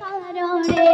কারণে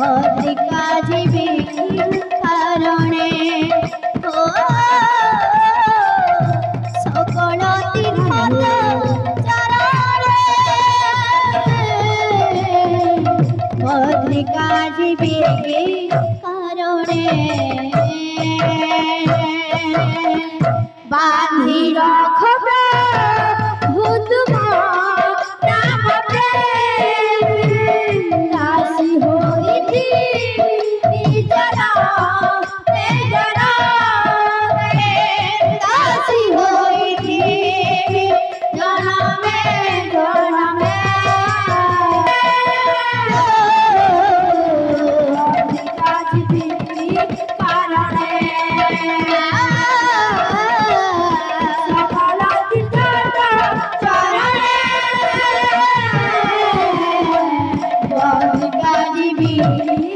ভদ্রিকা জীবী কারণে ও সকল ভদ্রিকা জীবী কারণে বাঁধি রখবে Thank you.